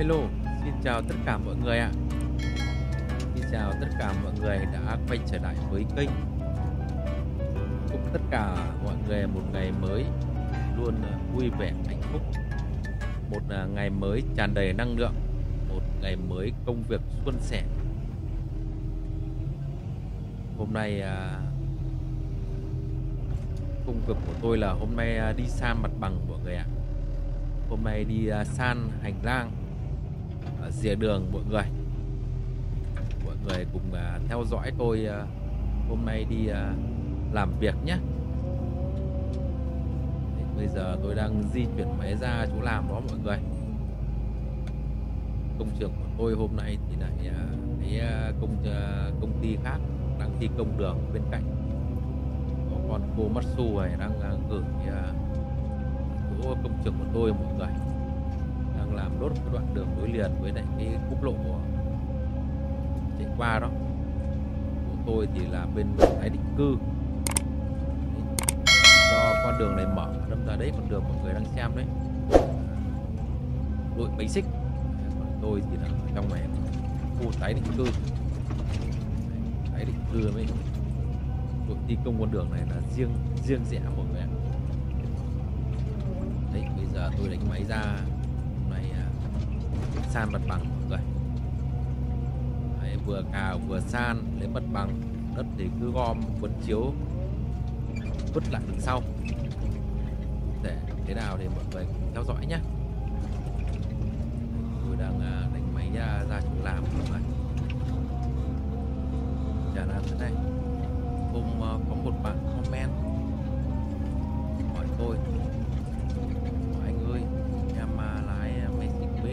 Hello, xin chào tất cả mọi người ạ. Xin chào tất cả mọi người đã quay trở lại với kênh. Chúc tất cả mọi người một ngày mới luôn ờ, vui vẻ hạnh phúc. Một ờ, ngày mới tràn đầy năng lượng, một ngày mới công việc suôn sẻ. Hôm nay ờ, công việc của tôi là hôm nay đi san mặt bằng mọi người ạ. Hôm nay đi san hành lang ở rìa đường mọi người. Mọi người cùng à, theo dõi tôi à, hôm nay đi à, làm việc nhé. Bây giờ tôi đang di chuyển máy ra chỗ làm đó mọi người. Công trường của tôi hôm nay thì lại cái công công ty khác đang thi công đường bên cạnh. Có con cô Matsu này đang gửi chỗ công trường của tôi mọi người đang làm đốt cái đoạn đường nối liền với lại cái quốc lộ chạy qua đó. Của tôi thì là bên tái định cư. Do con đường này mở, đâm ra đấy con đường mọi người đang xem đấy. Đội basic xích. Còn tôi thì là trong này, khu tái định cư. Tái định cư mới đội thi công con đường này là riêng riêng rẽ mọi người ạ. Đấy, bây giờ tôi đánh máy ra san mặt bằng mọi người. Đấy, vừa cào vừa san lấy mặt bằng đất thì cứ gom cuốn chiếu vứt lại đằng sau. Để thế nào thì mọi người cùng theo dõi nhé. Tôi đang à, đánh máy ra, ra chỗ làm mọi người. Chả làm thế này. Hôm à, có một bạn comment hỏi tôi.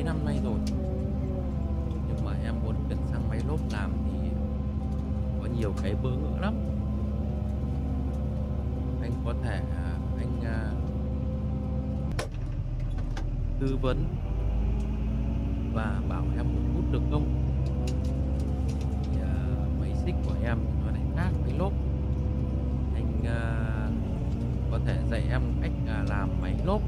Năm nay rồi. Nhưng mà em muốn chuyển sang máy lốp làm thì có nhiều cái bỡ ngỡ lắm. Anh có thể à, anh à, tư vấn và bảo em một chút được không? Thì, uh, máy xích của em nó lại khác với lốp. Anh uh, có thể dạy em cách làm máy lốp.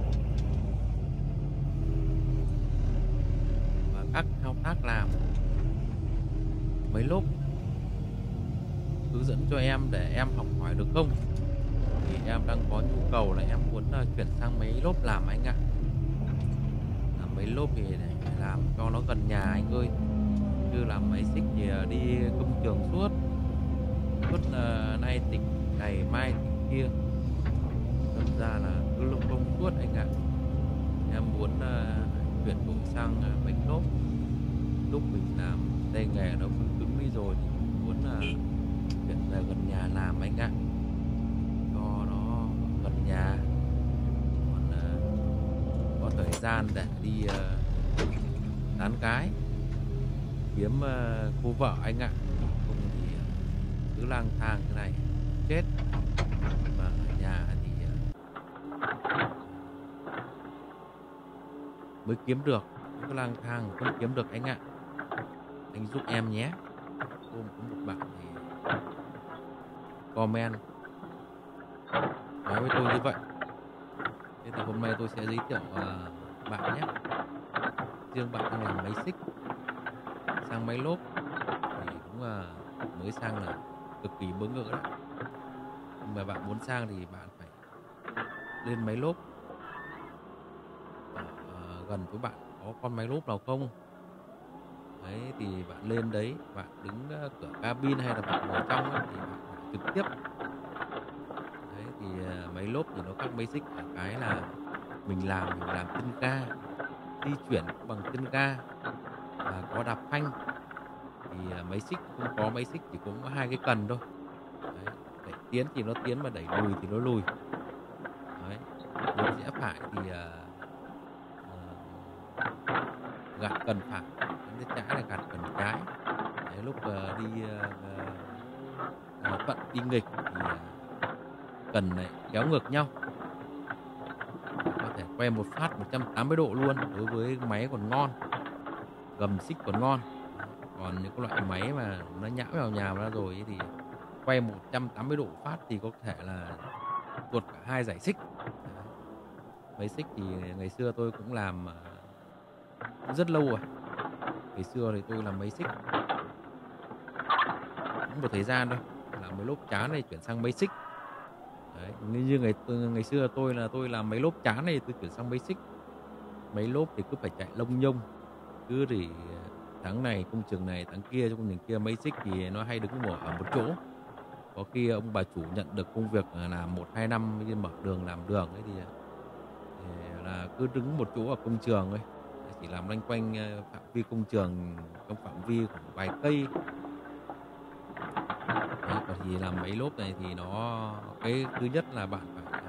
mấy lốp hướng dẫn cho em để em học hỏi được không? Thì em đang có nhu cầu là em muốn uh, chuyển sang mấy lốp làm anh ạ. Làm mấy lốp thì để làm cho nó gần nhà anh ơi. Như làm máy xích thì uh, đi công trường suốt. Suốt uh, nay tỉnh ngày mai tỉnh kia. Thật ra là cứ lông công suốt anh ạ. Em muốn uh, chuyển đổi sang uh, bánh lốp lúc mình làm tay nghề nó cũng cực 40 rồi thì cũng muốn là việc là gần nhà làm anh ạ. Cho nó gần nhà. Còn uh, có thời gian để đi uh, tán gái kiếm uh, cô vợ anh ạ. Không thì cứ lang thang thế này chết. Mà ở nhà thì uh, mới kiếm được. Cứ lang thang không kiếm được anh ạ. Anh giúp em nhé hôm cũng một bạn thì comment. Nói với tôi như vậy. Thế thì hôm nay tôi sẽ giới thiệu uh, bạn nhé. Riêng bạn đang làm máy xích sang máy lốp thì cũng uh, mới sang là cực kỳ bỡ ngỡ đấy. Nhưng mà bạn muốn sang thì bạn phải lên máy lốp. Ở uh, gần với bạn có con máy lốp nào không? Đấy thì bạn lên đấy bạn đứng ờ, cửa cabin hay là bạn ngồi trong ấy, thì bạn trực tiếp. Đấy thì ờ, máy lốp thì nó khác máy xích ở cái là mình làm mình làm chân ga di chuyển bằng chân ga và có đạp phanh. Thì ờ, máy xích không có máy xích chỉ cũng có hai cái cần thôi. Đấy, đẩy tiến thì nó tiến mà đẩy lùi thì nó lùi. Đấy rẽ phải thì uh, uh, gạt cần phải bên trái là gạt cần trái đấy, lúc uh, đi ờ, ờ, uh, uh, thuận đi nghịch thì uh, cần này kéo ngược nhau. Có thể quay một phát 180 độ luôn đối với máy còn ngon gầm xích còn ngon. Còn những cái loại máy mà nó nhão vào nhà ra rồi thì quay 180 độ phát thì có thể là tuột cả hai giải xích. Mấy xích thì ngày xưa tôi cũng làm rất lâu rồi ngày xưa thì tôi làm máy xích cũng một thời gian thôi. Làm mấy lốp chán này chuyển sang máy xích Đấy, như ngày ừ, ngày xưa tôi là tôi làm mấy lốp chán này tôi chuyển sang máy xích mấy lốp thì cứ phải chạy lông nhông. Cứ thì ờ, tháng này công trường này tháng kia trong công trường kia mấy xích thì nó hay đứng một ở một chỗ. Có khi ông bà chủ nhận được công việc ờ, là một hai năm mở đường làm đường ấy thì, thì là cứ đứng một chỗ ở công trường ấy chỉ làm loanh quanh ờ, phạm vi công trường trong phạm vi khoảng vài cây. Đấy, còn thì làm mấy lốp này thì nó cái thứ nhất là bạn phải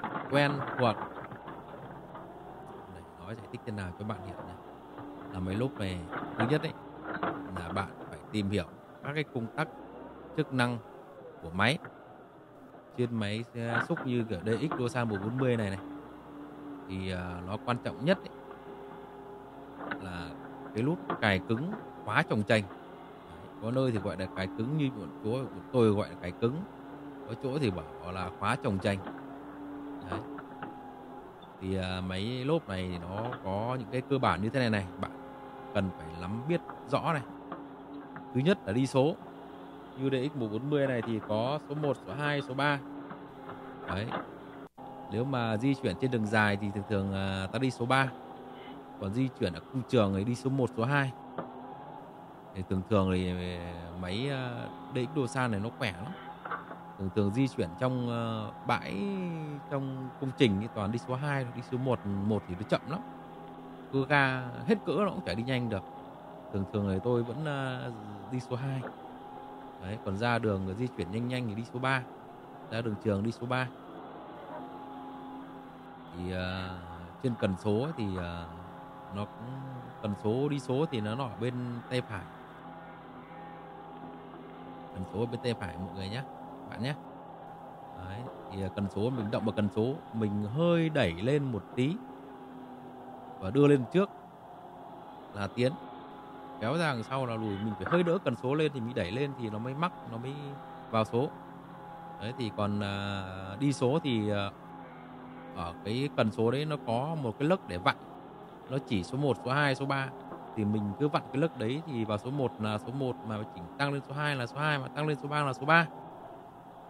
à, quen thuộc. Để nói giải thích thế nào cho bạn hiểu nhé là mấy lốp này thứ nhất ấy là bạn phải tìm hiểu các cái công tắc chức năng của máy. Trên máy xúc như kiểu DX Dosan 140 này này. Thì uh, nó quan trọng nhất ấy, là cái nút cài cứng khóa trồng chành có nơi thì gọi là cài cứng như bọn chỗ tôi gọi là cài cứng. Có chỗ thì bảo là khóa trồng chành Đấy. thì uh, máy lốp này thì nó có những cái cơ bản như thế này này bạn cần phải nắm biết rõ này. Thứ nhất là đi số. Như DX140 này thì có số 1, số 2, số 3 đấy. Nếu mà di chuyển trên đường dài thì thường thường uh, ta đi số 3 và di chuyển ở cung trường thì đi số 1, số 2 thì thường thường thì ờ, máy ờ, uh, DX san này nó khỏe lắm. Thường thường di chuyển trong ờ, bãi trong công trình thì toàn đi số 2 đi số 1 1 thì nó chậm lắm. Cứ ga hết cỡ nó cũng chả đi nhanh được. Thường thường thì tôi vẫn đi số 2 Đấy, còn ra đường di chuyển nhanh nhanh thì đi số 3 ra đường trường đi số 3 thì uh, trên cần số thì uh, nó cũng cần số đi số thì nó ở bên tay phải. Cần số bên tay phải mọi người nhé bạn nhé. Đấy, thì cần số mình động vào cần số mình hơi đẩy lên một tí và đưa lên trước là tiến. Kéo ra đằng sau là lùi mình phải hơi đỡ cần số lên thì mình đẩy lên thì nó mới mắc nó mới vào số. Đấy thì còn à, đi số thì à, ở cái cần số đấy nó có một cái lấc để vặn nó chỉ số 1, số 2, số 3 thì mình cứ vặn cái lấc đấy thì vào số 1 là số 1 mà chỉnh tăng lên số 2 là số 2 mà tăng lên số 3 là số 3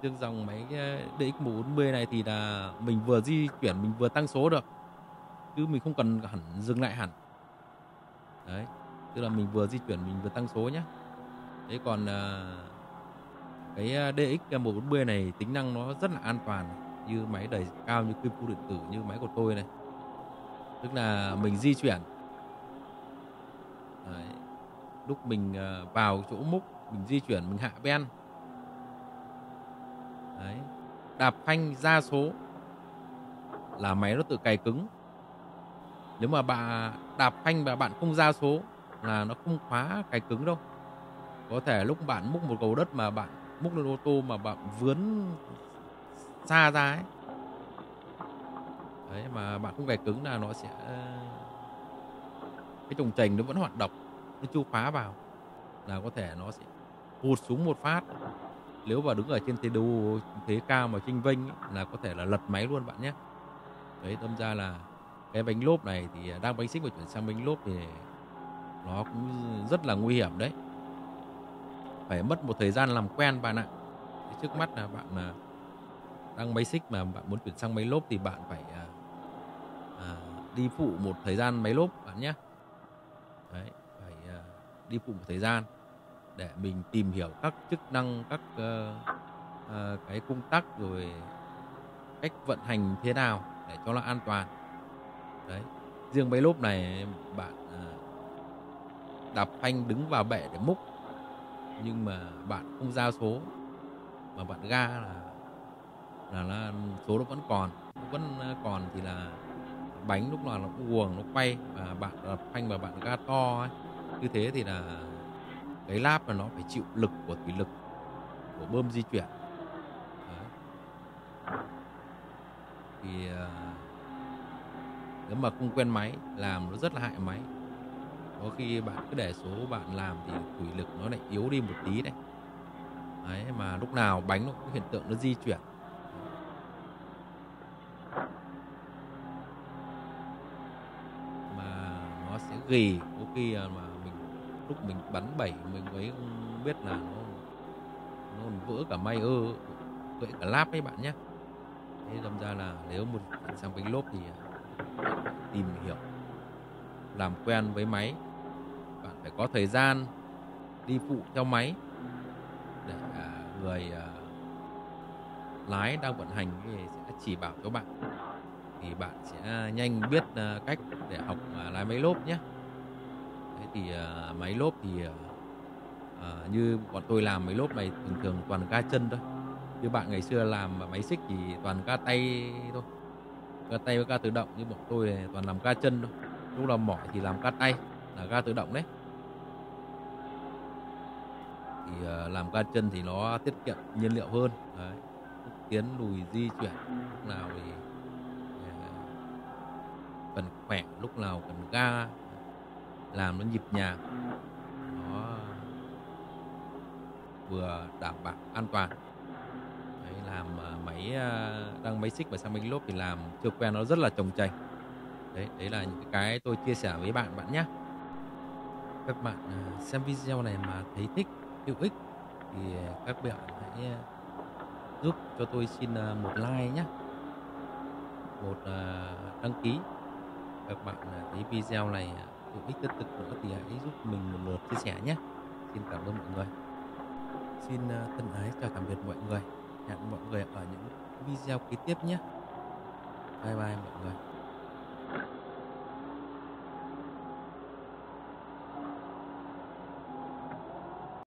riêng dòng máy ờ, DX140 này thì là mình vừa di chuyển mình vừa tăng số được. Chứ mình không cần hẳn dừng lại hẳn. Đấy tức là mình vừa di chuyển mình vừa tăng số nhé thế còn ờ, cái ờ, DX 140 này tính năng nó rất là an toàn như máy đẩy cao như kim cu điện tử như máy của tôi này tức là mình di chuyển. Đấy. lúc mình ờ, vào chỗ múc, mình di chuyển, mình hạ ben. Đấy. Đạp phanh ra số là máy nó tự cài cứng. Nếu mà bạn đạp phanh và bạn không ra số là nó không khóa cài cứng đâu. Có thể lúc bạn múc một cầu đất mà bạn múc lên ô tô mà bạn vướn xa ra ấy đấy mà bạn không cài cứng là nó sẽ ờ, cái trồng trình nó vẫn hoạt động nó chu phá vào là có thể nó sẽ hụt xuống một phát. Nếu mà đứng ở trên thế đu thế cao mà trinh vinh ấy, là có thể là lật máy luôn bạn nhé. Đấy tâm ra là cái bánh lốp này thì đang bánh xích mà chuyển sang bánh lốp thì nó cũng rất là nguy hiểm đấy. Phải mất một thời gian làm quen bạn ạ. Trước mắt là bạn là đang máy xích mà bạn muốn chuyển sang máy lốp thì bạn phải ờ, đi phụ một thời gian máy lốp bạn nhé. Đấy phải uh, đi phụ một thời gian để mình tìm hiểu các chức năng các uh, uh, cái công tắc rồi cách vận hành thế nào để cho nó an toàn. Đấy riêng máy lốp này bạn à, đạp phanh đứng vào bệ để múc nhưng mà bạn không ra số mà bạn ga là là, là số nó vẫn còn. Vẫn à, còn thì là bánh lúc nào nó cũng nó quay, và bạn ờ, phanh và bạn ga to ấy. như thế thì là cái lap là nó phải chịu lực của thủy lực của bơm di chuyển Đấy. thì ờ, nếu mà không quen máy, làm nó rất là hại máy có khi bạn cứ để số bạn làm thì thủy lực nó lại yếu đi một tí đấy đấy, mà lúc nào bánh nó cũng hiện tượng nó di chuyển mà sẽ gỉ có khi à, mà mình, lúc mình bắn bảy, mình mới không biết là nó nó vỡ cả may ơ, vỡ cả láp ấy bạn nhé thế đâm ra là nếu một sang bánh lốp thì à, tìm hiểu, làm quen với máy. Bạn phải có thời gian đi phụ theo máy để à, người lái đang vận hành thì sẽ chỉ bảo cho bạn thì bạn sẽ à, nhanh biết à, cách để học à, lái máy lốp nhé. Thế thì máy lốp thì như bọn tôi làm máy lốp này thường thường toàn ca chân thôi. Như bạn ngày xưa làm máy xích thì toàn ca tay thôi. Ca tay với ca tự động như bọn tôi này toàn làm ca chân thôi. Lúc nào mỏi thì làm ca tay, là ga tự động đấy. Thì làm ca chân thì nó tiết kiệm nhiên liệu hơn. Đấy. tiến lùi di chuyển, lúc nào thì cần khỏe lúc nào cần ga làm nó nhịp nhàng nó vừa đảm bảo an toàn. Đấy, làm à, máy à, đang máy xích và sang máy lốp thì làm chưa quen nó rất là trồng chành. Đấy đấy là những cái tôi chia sẻ với bạn bạn nhé. Các bạn à, xem video này mà thấy thích hữu ích thì các bạn hãy giúp cho tôi xin một like nhé. Một đăng ký các bạn à, thấy video này à, hữu ích tích cực nữa thì hãy giúp mình một lượt chia sẻ nhé. Xin cảm ơn mọi người. Xin à, thân ái chào tạm biệt mọi người. Hẹn mọi người ở những video kế tiếp nhé. Bye bye mọi người.